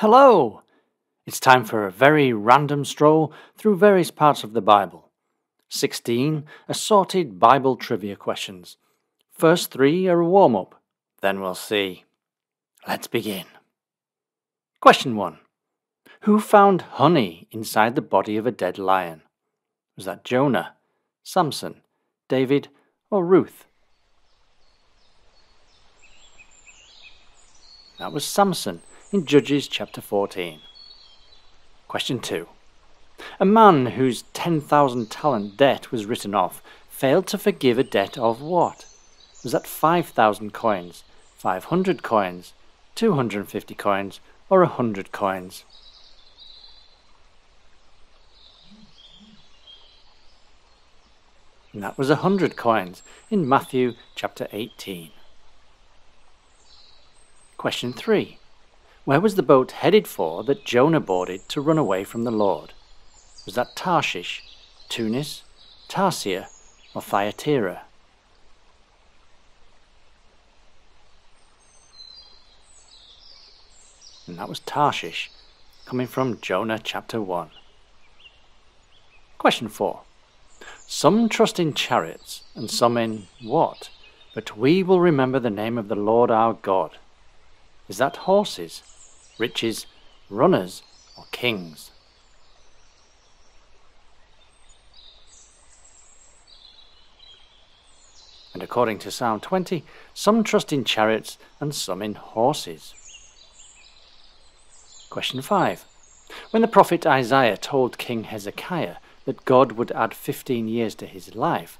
Hello! It's time for a very random stroll through various parts of the Bible. 16 assorted Bible trivia questions. First three are a warm up, then we'll see. Let's begin. Question 1 Who found honey inside the body of a dead lion? Was that Jonah, Samson, David, or Ruth? That was Samson in Judges chapter 14. Question 2. A man whose 10,000 talent debt was written off failed to forgive a debt of what? Was that 5,000 coins, 500 coins, 250 coins, or 100 coins? And that was a 100 coins in Matthew chapter 18. Question 3. Where was the boat headed for that Jonah boarded to run away from the Lord? Was that Tarshish, Tunis, Tarsia, or Thyatira? And that was Tarshish, coming from Jonah chapter 1. Question 4. Some trust in chariots, and some in what? But we will remember the name of the Lord our God. Is that horses? Riches, runners, or kings. And according to Psalm 20, some trust in chariots and some in horses. Question 5. When the prophet Isaiah told King Hezekiah that God would add 15 years to his life,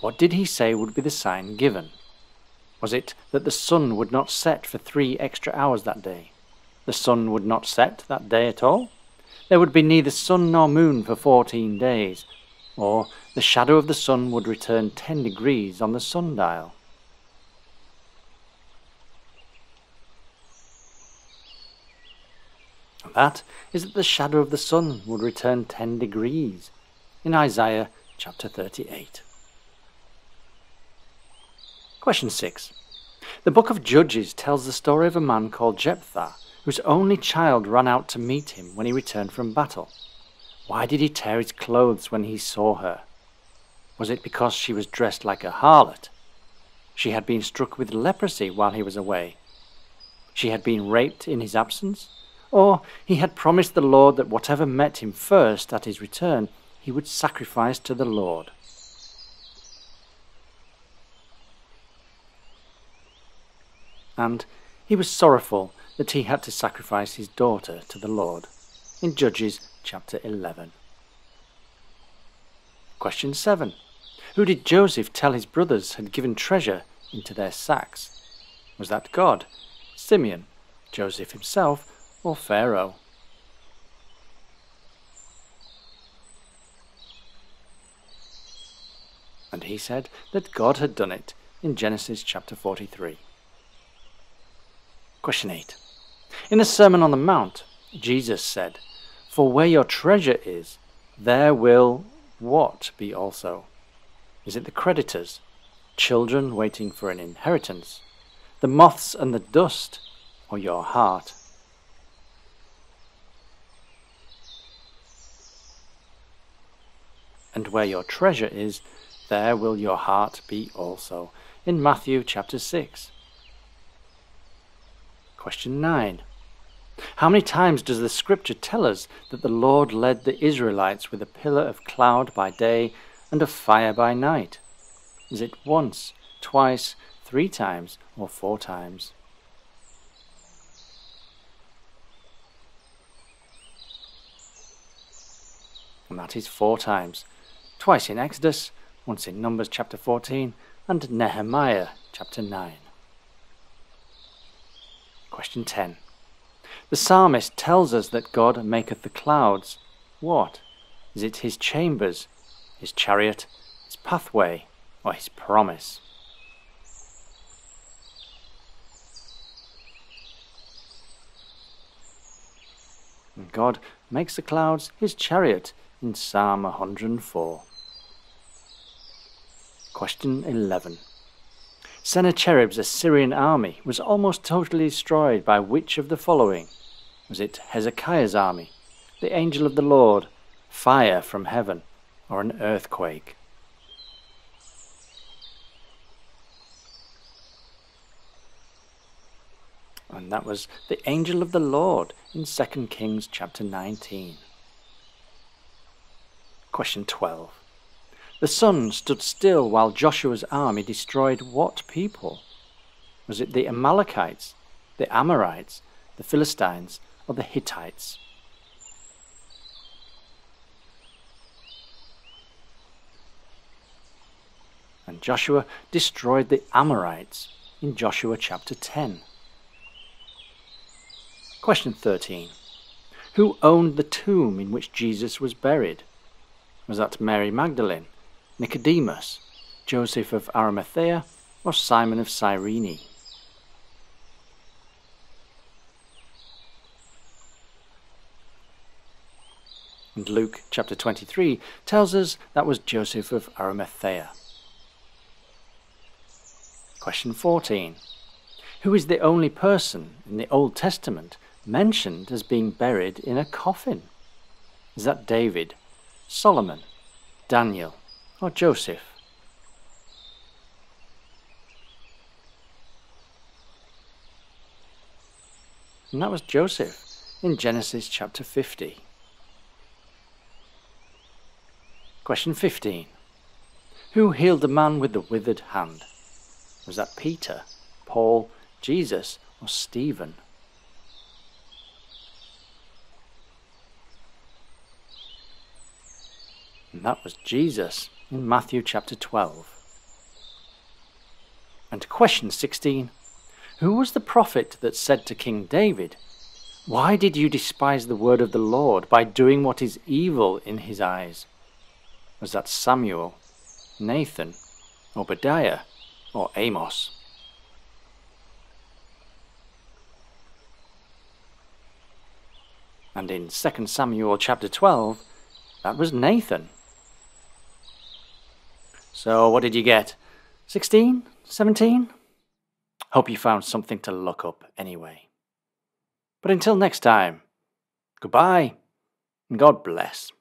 what did he say would be the sign given? Was it that the sun would not set for three extra hours that day? The sun would not set that day at all. There would be neither sun nor moon for fourteen days, or the shadow of the sun would return ten degrees on the sundial. That is that the shadow of the sun would return ten degrees in Isaiah chapter 38. Question 6. The book of Judges tells the story of a man called Jephthah whose only child ran out to meet him when he returned from battle. Why did he tear his clothes when he saw her? Was it because she was dressed like a harlot? She had been struck with leprosy while he was away. She had been raped in his absence? Or he had promised the Lord that whatever met him first at his return, he would sacrifice to the Lord. And he was sorrowful that he had to sacrifice his daughter to the Lord in Judges chapter 11. Question 7. Who did Joseph tell his brothers had given treasure into their sacks? Was that God, Simeon, Joseph himself, or Pharaoh? And he said that God had done it in Genesis chapter 43. Question 8. In the Sermon on the Mount, Jesus said, For where your treasure is, there will what be also? Is it the creditors, children waiting for an inheritance, the moths and the dust, or your heart? And where your treasure is, there will your heart be also. In Matthew chapter 6. Question 9. How many times does the scripture tell us that the Lord led the Israelites with a pillar of cloud by day and of fire by night? Is it once, twice, three times, or four times? And that is four times. Twice in Exodus, once in Numbers chapter 14, and Nehemiah chapter 9. Question 10. The psalmist tells us that God maketh the clouds. What? Is it his chambers, his chariot, his pathway, or his promise? God makes the clouds his chariot in Psalm 104. Question 11. Sennacherib's Assyrian army was almost totally destroyed by which of the following? Was it Hezekiah's army, the angel of the Lord, fire from heaven, or an earthquake? And that was the angel of the Lord in 2 Kings chapter 19. Question 12. The sun stood still while Joshua's army destroyed what people? Was it the Amalekites, the Amorites, the Philistines, or the Hittites? And Joshua destroyed the Amorites in Joshua chapter 10. Question 13. Who owned the tomb in which Jesus was buried? Was that Mary Magdalene, Nicodemus, Joseph of Arimathea, or Simon of Cyrene? And Luke chapter 23 tells us that was Joseph of Arimathea. Question 14. Who is the only person in the Old Testament mentioned as being buried in a coffin? Is that David, Solomon, Daniel, or Joseph? And that was Joseph in Genesis chapter 50. Question 15. Who healed the man with the withered hand? Was that Peter, Paul, Jesus, or Stephen? And that was Jesus in Matthew chapter 12. And question 16 Who was the prophet that said to King David, Why did you despise the word of the Lord by doing what is evil in his eyes? Was that Samuel, Nathan, Obadiah, or Amos? And in 2 Samuel chapter 12, that was Nathan. So, what did you get? 16? 17? Hope you found something to look up anyway. But until next time, goodbye and God bless.